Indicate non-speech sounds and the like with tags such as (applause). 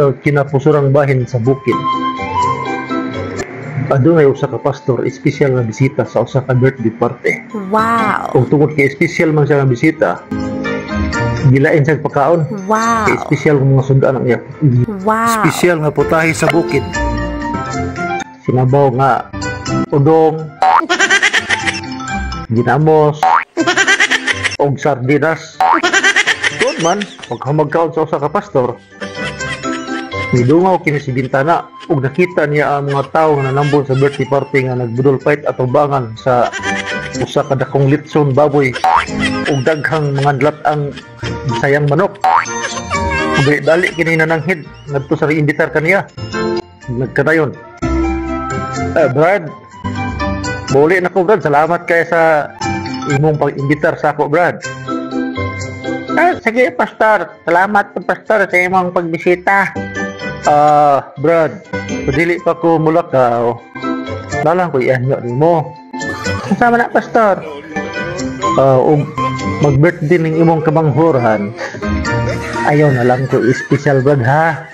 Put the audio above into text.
sa kinapusurang bahin sa bukid. Adunay usa ka pastor espesyal nga bisita sa usa ka birthday party. Wow. Kung tungod kay espesyal man siya nga bisita, gilain siya pagkaon. Wow. Kay espesyal nga mga sundaan ang iya. Wow. Espesyal nga putahe sa bukid. Sinabaw nga udong, (laughs) ginamos, og sardinas. Man, pagkamagkaon sa usa ka pastor, Midungaw kini si Bintana ug nakita niya ang mga tawo nga nanambon sa birthday party nga nagbudol fight at bangan sa usa ka dakong litson baboy ug daghang mga latang sayang manok. Ug dali kini nananghid ngadto sa imbitar kaniya. Nagkadayon. Eh, Brad, Muli na ko, Brad. Salamat kayo sa imong pag-imbitar sa ako, Brad. Ah, sige, Pastor. Salamat po, Pastor, sa imong pagbisita. Ah, Brad. Padili pa ko mulakaw. Dalang ko ianyo ni mo. Kasama na, Pastor. Ah, ug mag-birthday ning imong kabanghurhan. Ayaw na lang ko special, Brad, ha?